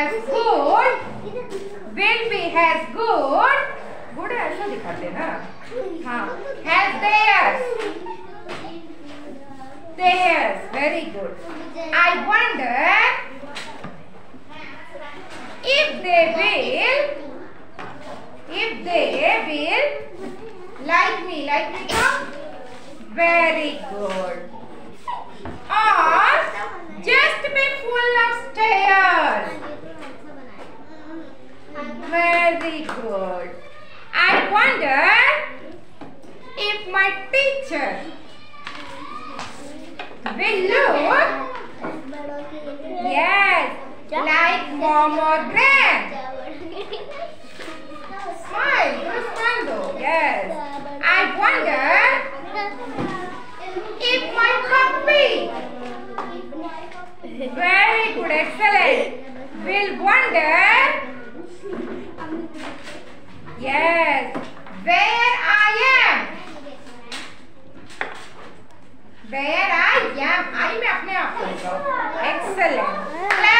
has good will be has good good ऐसा दिखाते हैं ना हाँ has theirs theirs very good I wonder if they will if they will like me like me come very good Very good. I wonder if my teacher will look yes like mom or grand smile though yes. I wonder if my puppy very good excellent. Will wonder yes where I am where I am I में अपने आप को लिखो excellent